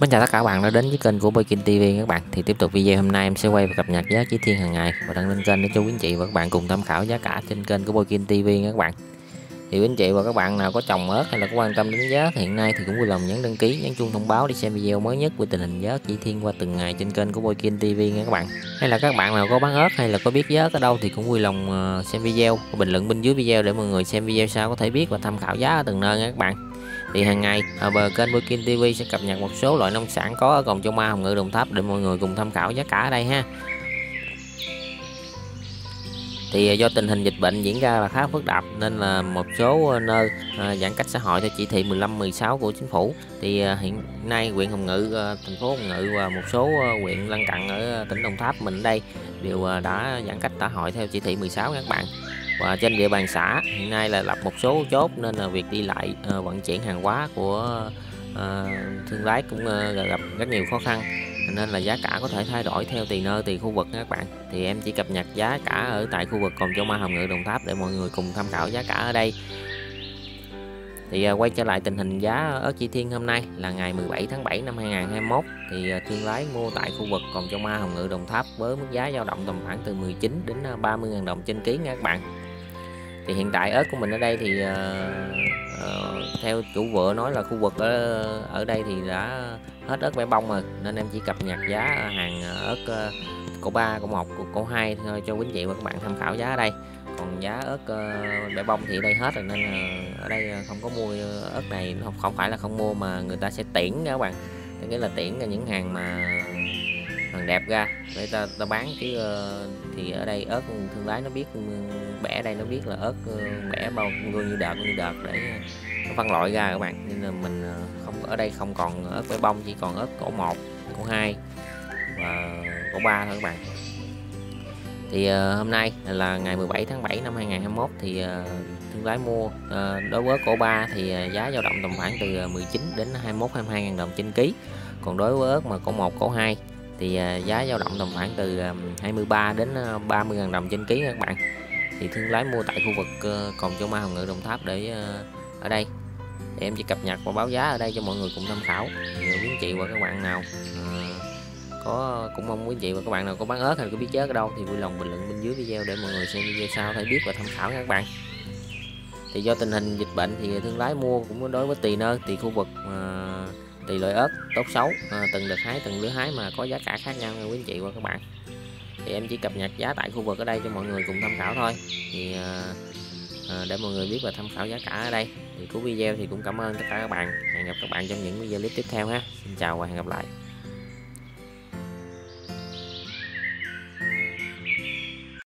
Mến chào tất cả các bạn đã đến với kênh của Boykin TV các bạn. Thì tiếp tục video hôm nay em sẽ quay và cập nhật giá chỉ thiên hàng ngày Và đăng lên kênh để cho quý anh chị và các bạn cùng tham khảo giá cả trên kênh của Boykin TV các bạn. Thì quý anh chị và các bạn nào có trồng ớt hay là có quan tâm đến giá thì hiện nay thì cũng vui lòng nhấn đăng ký, nhấn chuông thông báo để xem video mới nhất về tình hình giá chỉ thiên qua từng ngày trên kênh của Boykin TV nha các bạn. Hay là các bạn nào có bán ớt hay là có biết giá ở đâu thì cũng vui lòng ờ, xem video. Bình luận bên dưới video để mọi người xem video sau có thể biết và tham khảo giá ở từng nơi nha các bạn. Thì hàng ngày ở bờ kênh Boykin TV sẽ cập nhật một số loại nông sản có ở vùng Châu Ma Hồng Ngự Đồng Tháp để mọi người cùng tham khảo giá cả ở đây ha thì à, do tình hình dịch bệnh diễn ra là khá phức tạp, nên là một số à, nơi à, giãn cách xã hội theo chỉ thị 15 16 của chính phủ. Thì hiện nay huyện Hồng Ngự thành phố Hồng Ngự và một số huyện lân cận ở tỉnh Đồng Tháp mình đây đều đã giãn cách xã hội theo chỉ thị 16 các bạn. Và trên địa bàn xã hiện nay là lập một số chốt nên là việc đi lại vận chuyển hàng hóa của thương lái cũng gặp rất nhiều khó khăn nên là giá cả có thể thay đổi theo tùy nơi, tùy khu vực các bạn. Thì em chỉ cập nhật giá cả ở tại khu vực Cồn Châu Ma Hồng, Ngự Đồng Tháp để mọi người cùng tham khảo giá cả ở đây. Thì à, quay trở lại tình hình giá ớt chi thiên hôm nay là ngày 17 tháng 7 năm 2021 thì à, thương lái mua tại khu vực Cồn Châu Ma Hồng, Ngự Đồng Tháp với mức giá dao động tầm khoảng từ 19 đến à, 30 000 đồng trên ký nha các bạn thì hiện tại ớt của mình ở đây thì uh, uh, theo chủ vựa nói là khu vực ở ở đây thì đã hết ớt bẻ bông rồi. Nên em chỉ cập nhật giá hàng ớt uh, ờ, cổ 3, cổ 1, cổ 2 thôi cho quý vị và các bạn tham khảo giá ở đây. Còn giá ớt uh, bẻ bông thì ở đây hết rồi nên uh, ở đây không có mua ớt này không không phải là không mua mà người ta sẽ tiễn các bạn. Nghĩa là tiễn những hàng mà thằng đẹp ra. Để ta ta bán chứ uh, thì ở đây ớt thương lái nó biết bẻ đây nó biết là ớt ờ, bẻ bao nhiêu như đợt như đợt để nó phân loại ra các bạn. Nên là mình ờ, không ở đây không còn ớt bẻ bông chỉ còn ớt cổ 1 cổ 2 và cổ 3 thôi các bạn. Thì uh, hôm nay là ngày 17 tháng 7 năm 2021 thì uh, thương lái mua uh, đối với cổ 3 thì uh, giá dao động tầm khoảng từ 19 đến 21 22 000 đồng trên ký. Còn đối với ớt mà cổ 1 cổ 2 thì à, giá dao động tầm khoảng từ à, 23 đến à, 30 ngàn đồng trên ký các bạn. Thì thương lái mua tại khu vực uh, Cồn Châu Ma Hồng Ngự Đồng Tháp để ờ, ở đây. Thì em chỉ cập nhật và báo giá ở đây cho mọi người cùng tham khảo. Thì quý anh chị và các bạn nào ờ, có cũng mong quý anh chị và các bạn nào có bán ớt hay có biết chết ở đâu thì vui lòng bình luận bên dưới video để mọi người xem video sau thể biết và tham khảo nha các bạn. Thì do tình hình dịch bệnh thì thương lái mua cũng đối với tùy nơi tùy khu vực uh, tùy loại ớt tốt xấu à, từng được hái từng lứa hái mà có giá cả khác nhau nha quý anh chị và các bạn. Thì em chỉ cập nhật giá tại khu vực ở đây cho mọi người cùng tham khảo thôi. Thì à, à, để mọi người biết và tham khảo giá cả ở đây. Thì cuối video thì cũng cảm ơn tất cả các bạn. Hẹn gặp các bạn trong những video clip tiếp theo ha. Xin chào và hẹn gặp lại.